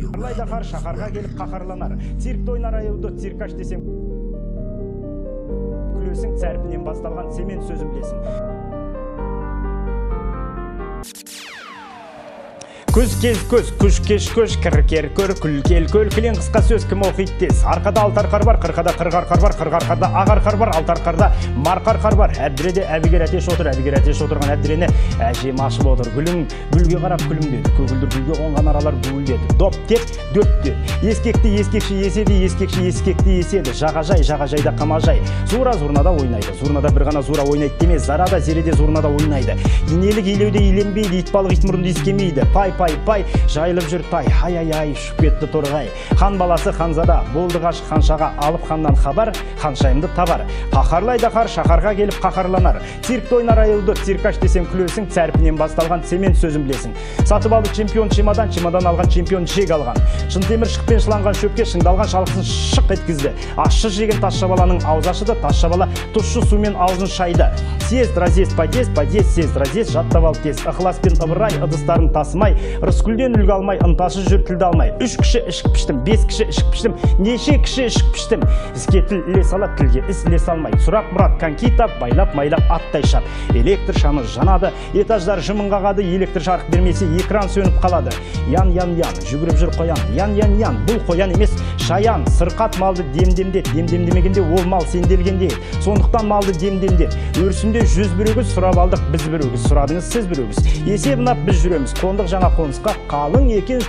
Қарлайда қар шаһарға келіп қаһарланар. Циркте ойнар аюды циркаш десең күлесің цәрпінен басталған цемент сөзін білесің. Күз кез көз күш кеш көш кір кер көр күл кел көл. Кілең қысқа сөз кім оқиды тез арқада алты арқар бар қырқада қырық арқар бар қырық арқарда ақ арқар бар алты арқарда марқа арқар бар. Әбдіреде әбігер әтеш отыр әбігер әтеш отырған әбдірені әжем ашып отыр. Гүлің гүлге қарап күлімдеді көгілдір гүлге қонған аралар гуілдеді. Доп теп дөпте ескекті ескекші еседі ескекші ескекті еседі. Жағажай жағажайда қамажай. Зура зурнада ойнайды. Зурнада бір ғана зура ойнайды демес зарада зереде зурнада ойнайды. Инелік илеуде иленбейді итбалық итмұрынды иіскемейді. Пай пай пай жайылып жүр тай. Ай ай ай ұшып кетті торғай. Хан баласы ханзада болды ғашық ханшаға алып ханнан хабар ханшайымды табар. Қаһарлайды қар шаһарға келіп қаһарланар. Циркте ойнар аюды циркаш десең күлесің цәрпінен басталған цемент сөзін білесің. Сатып алды чемпион чемодан чемодан алған чемпион жек алған. Шынтемір шықпен шыланған шөпке шыңдалған шалқысын шық еткізді. Ащы жеген тасша баланың аузы ашыды тасша бала тұщы сумен аузын шайды. Съезд разъезд подъезд подъезд съезд разъезд жаттап ал тез. Ықыласпен ыбырай ыдыстарын тасымай. Рыскүлден үлгі алмай ынтасыз жүр тілді алмай. Үш кіші ішік піштім бес кіші ішік піштім неше кіші ішік піштім. Іске тіл іле сала тілге іс іле салмай. Сұрақ мұрат коньки тап байлап майлап аттай шап. Электр шамы жанады этаждар жымың қағады электр жарық бермесе экран сөніп қалады. Ян ян ян жүгіріп жүр қоян. Ян ян ян бұл қоян емес шаян. Сырқат малды демдемдет демдемдемегенде ол мал сенделгенде. Сондықтан малды демдемдет өрісінде жүз бір өгіз сұрап алдық біз бір өгіз сұрадыңыз сіз бір өгіз есебін ап біз жүреміз. Қондық жаңа қонысқа қалың екен